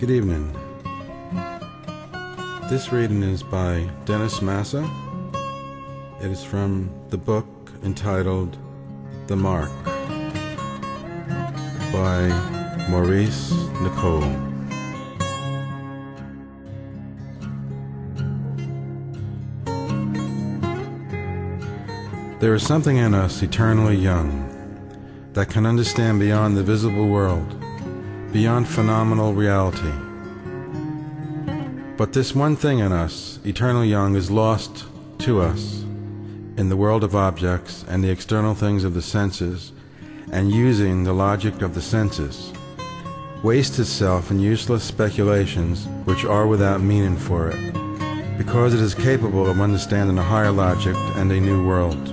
Good evening. This reading is by Dennis Massa. It is from the book entitled The Mark by Maurice Nicoll. There is something in us eternally young that can understand beyond the visible world, beyond phenomenal reality. But this one thing in us, eternally young, is lost to us in the world of objects and the external things of the senses, and using the logic of the senses, wastes itself in useless speculations which are without meaning for it, because it is capable of understanding a higher logic and a new world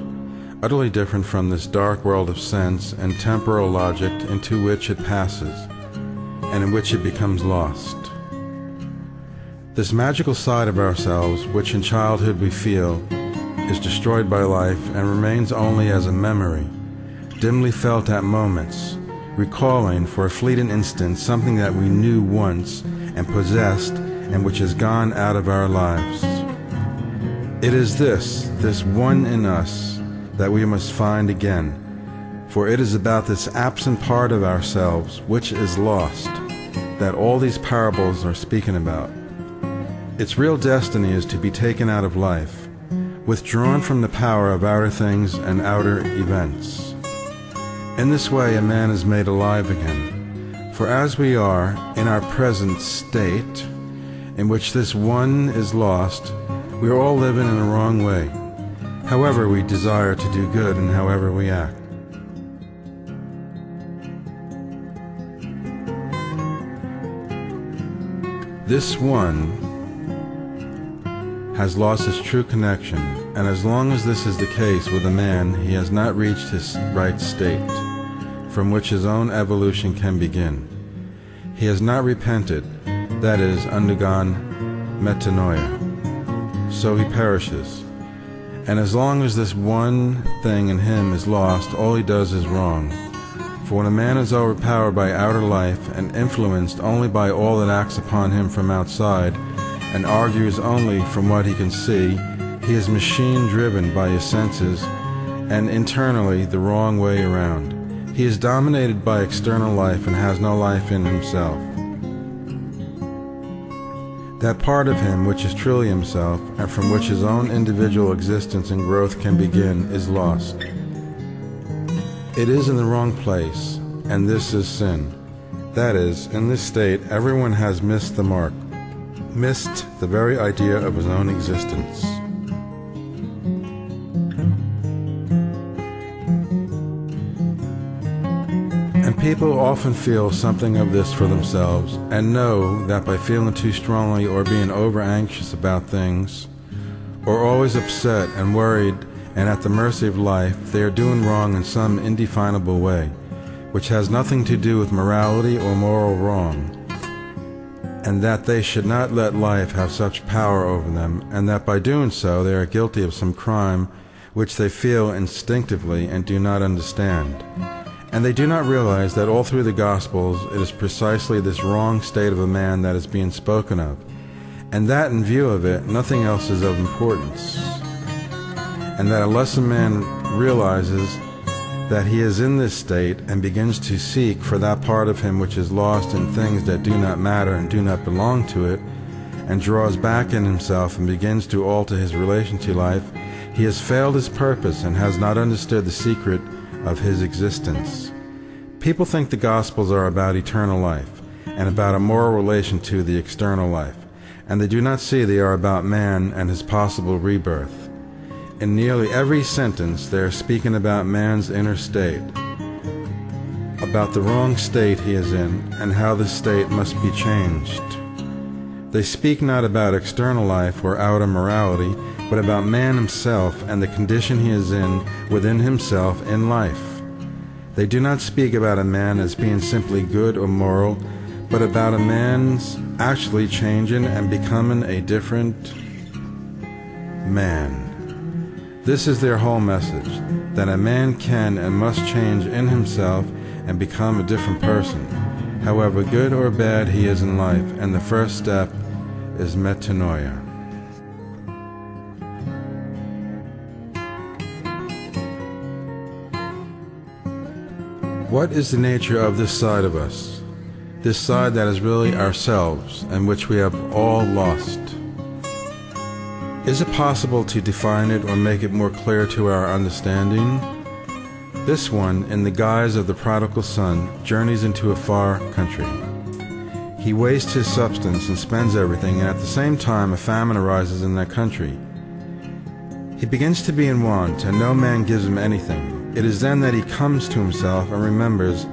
utterly different from this dark world of sense and temporal logic into which it passes, and in which it becomes lost. This magical side of ourselves, which in childhood we feel, is destroyed by life and remains only as a memory, dimly felt at moments, recalling for a fleeting instant something that we knew once and possessed and which has gone out of our lives. It is this, this one in us, that we must find again. For it is about this absent part of ourselves, which is lost, that all these parables are speaking about. Its real destiny is to be taken out of life, withdrawn from the power of outer things and outer events. In this way, a man is made alive again. For as we are in our present state, in which this one is lost, we are all living in the wrong way however we desire to do good and however we act. This one has lost his true connection, and as long as this is the case with a man, he has not reached his right state, from which his own evolution can begin. He has not repented, that is, undergone metanoia. So he perishes. And as long as this one thing in him is lost, all he does is wrong. For when a man is overpowered by outer life and influenced only by all that acts upon him from outside, and argues only from what he can see, he is machine driven by his senses and internally the wrong way around. He is dominated by external life and has no life in himself. That part of him which is truly himself, and from which his own individual existence and growth can begin, is lost. It is in the wrong place, and this is sin. That is, in this state, everyone has missed the mark, missed the very idea of his own existence. And people often feel something of this for themselves and know that by feeling too strongly or being over anxious about things, or always upset and worried and at the mercy of life, they are doing wrong in some indefinable way, which has nothing to do with morality or moral wrong, and that they should not let life have such power over them, and that by doing so they are guilty of some crime which they feel instinctively and do not understand. And they do not realize that all through the Gospels it is precisely this wrong state of a man that is being spoken of, and that in view of it, nothing else is of importance. And that a man realizes that he is in this state and begins to seek for that part of him which is lost in things that do not matter and do not belong to it, and draws back in himself and begins to alter his relation to life, he has failed his purpose and has not understood the secret of his existence. People think the Gospels are about eternal life and about a moral relation to the external life, and they do not see they are about man and his possible rebirth. In nearly every sentence, they are speaking about man's inner state, about the wrong state he is in, and how this state must be changed. They speak not about external life or outer morality, but about man himself and the condition he is in within himself in life. They do not speak about a man as being simply good or moral, but about a man's actually changing and becoming a different man. This is their whole message that a man can and must change in himself and become a different person. however good or bad he is in life, and the first step is metanoia. What is the nature of this side of us? This side that is really ourselves and which we have all lost. Is it possible to define it or make it more clear to our understanding? This one, in the guise of the prodigal son, journeys into a far country. He wastes his substance and spends everything, and at the same time a famine arises in that country. He begins to be in want, and no man gives him anything. It is then that he comes to himself and remembers,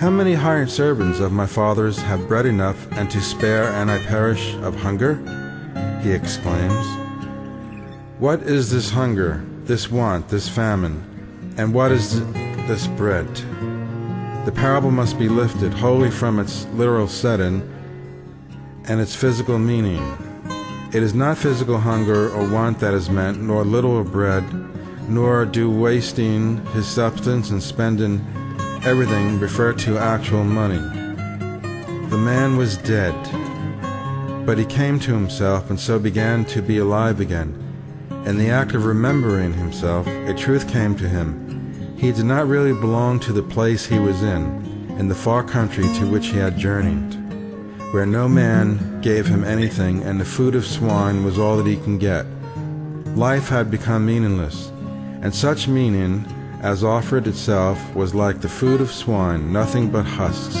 How many hired servants of my father's have bread enough and to spare, and I perish of hunger? He exclaims. What is this hunger, this want, this famine, and what is this bread? The parable must be lifted wholly from its literal setting and its physical meaning. It is not physical hunger or want that is meant, nor little of bread, nor do wasting his substance and spending everything refer to actual money. The man was dead, but he came to himself and so began to be alive again. In the act of remembering himself, a truth came to him. He did not really belong to the place he was in, in the far country to which he had journeyed, where no man gave him anything, and the food of swine was all that he can get. Life had become meaningless and such meaning as offered itself was like the food of swine, nothing but husks.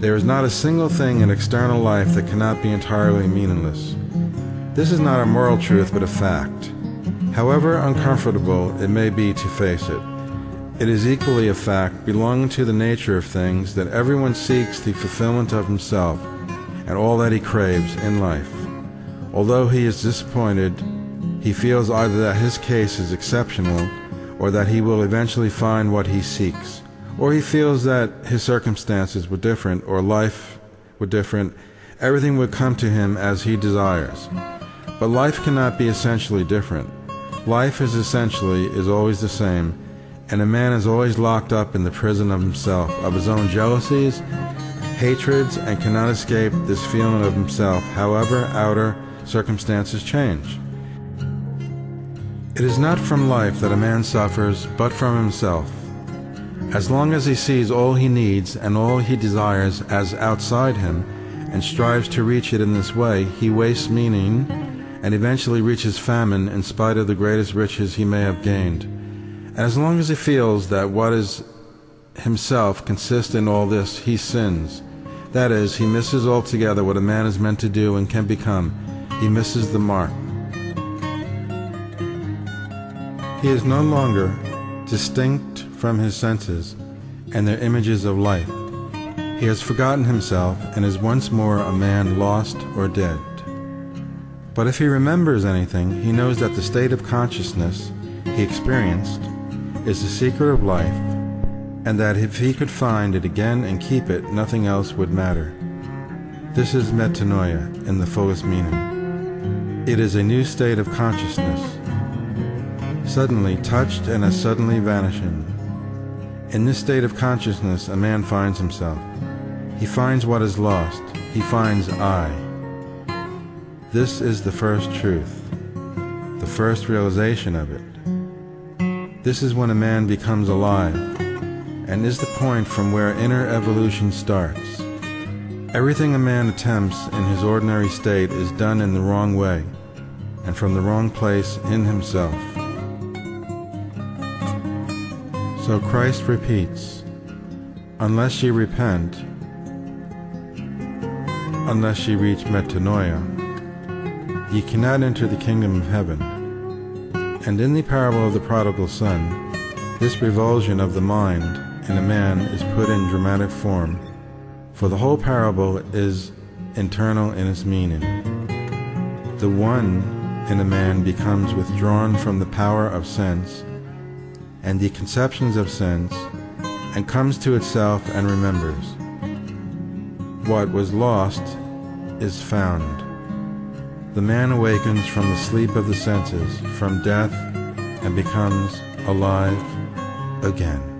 There is not a single thing in external life that cannot be entirely meaningless. This is not a moral truth, but a fact. However uncomfortable it may be to face it, it is equally a fact belonging to the nature of things that everyone seeks the fulfillment of himself and all that he craves in life. Although he is disappointed he feels either that his case is exceptional or that he will eventually find what he seeks, or he feels that his circumstances were different or life were different, everything would come to him as he desires. But life cannot be essentially different. Life is essentially is always the same, and a man is always locked up in the prison of himself, of his own jealousies, hatreds, and cannot escape this feeling of himself, however outer circumstances change. It is not from life that a man suffers, but from himself. As long as he sees all he needs and all he desires as outside him, and strives to reach it in this way, he wastes meaning and eventually reaches famine in spite of the greatest riches he may have gained. And as long as he feels that what is himself consists in all this, he sins. That is, he misses altogether what a man is meant to do and can become. He misses the mark. He is no longer distinct from his senses and their images of life. He has forgotten himself and is once more a man lost or dead. But if he remembers anything, he knows that the state of consciousness he experienced is the secret of life, and that if he could find it again and keep it, nothing else would matter. This is metanoia in the fullest meaning. It is a new state of consciousness suddenly touched and as suddenly vanishing. In this state of consciousness, a man finds himself. He finds what is lost. He finds I. This is the first truth, the first realization of it. This is when a man becomes alive, and is the point from where inner evolution starts. Everything a man attempts in his ordinary state is done in the wrong way, and from the wrong place in himself. So Christ repeats, unless ye repent, unless ye reach metanoia, ye cannot enter the kingdom of heaven. And in the parable of the prodigal son, this revulsion of the mind in a man is put in dramatic form, for the whole parable is internal in its meaning. The one in a man becomes withdrawn from the power of sense and the conceptions of sense, and comes to itself and remembers. What was lost is found. The man awakens from the sleep of the senses, from death, and becomes alive again.